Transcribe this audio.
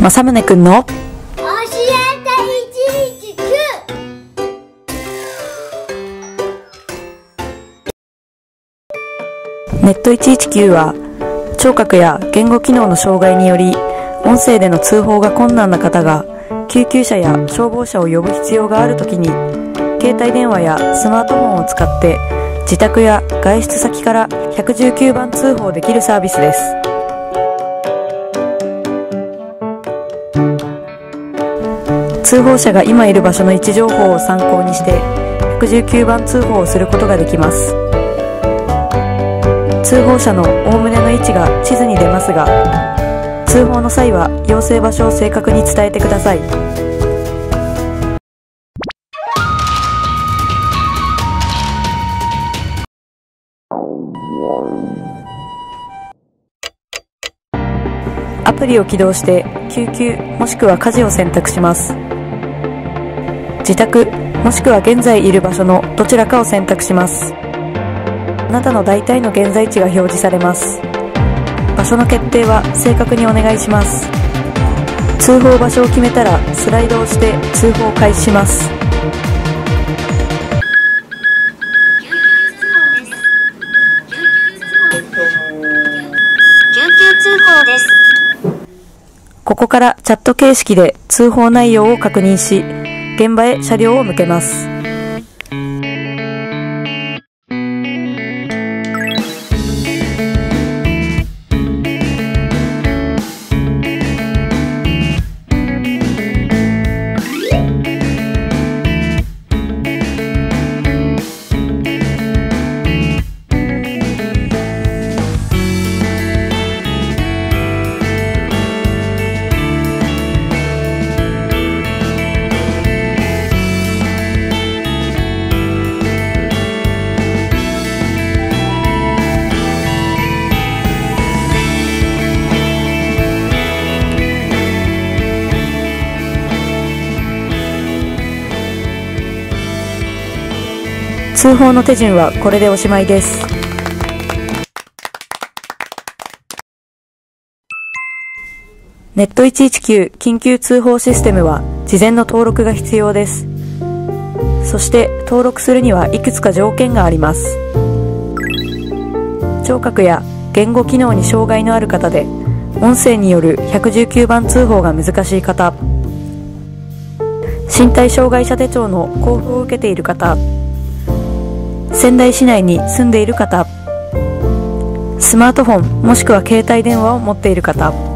正宗くんの教えて119ネット119は聴覚や言語機能の障害により音声での通報が困難な方が救急車や消防車を呼ぶ必要があるときに携帯電話やスマートフォンを使って自宅や外出先から119番通報できるサービスです。通報者が今いる場所の位置情報を参考にして119番通報をすることができます。通報者のおおむねの位置が地図に出ますが通報の際は要請場所を正確に伝えてください。アプリを起動して救急もしくは火事を選択します。自宅もしくは現在いる場所のどちらかを選択します。あなたの大体の現在地が表示されます。場所の決定は正確にお願いします。通報場所を決めたらスライドをして通報を開始します。ここからチャット形式で通報内容を確認し現場へ車両を向けます。通報の手順はこれでおしまいです。ネット119緊急通報システムは事前の登録が必要です。そして登録するにはいくつか条件があります。聴覚や言語機能に障害のある方で音声による119番通報が難しい方。身体障害者手帳の交付を受けている方。仙台市内に住んでいる方。スマートフォンもしくは携帯電話を持っている方。